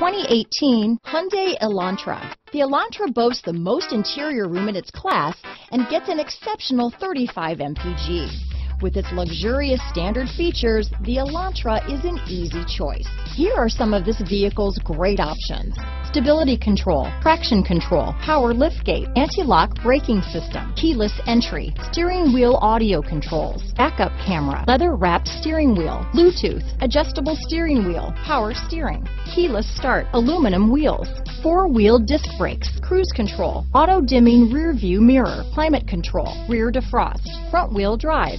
2018 Hyundai Elantra. The Elantra boasts the most interior room in its class and gets an exceptional 35 mpg. With its luxurious standard features, the Elantra is an easy choice. Here are some of this vehicle's great options. Stability control, traction control, power liftgate, anti-lock braking system, keyless entry, steering wheel audio controls, backup camera, leather wrapped steering wheel, Bluetooth, adjustable steering wheel, power steering, keyless start, aluminum wheels, four-wheel disc brakes, cruise control, auto-dimming rear view mirror, climate control, rear defrost, front wheel drive.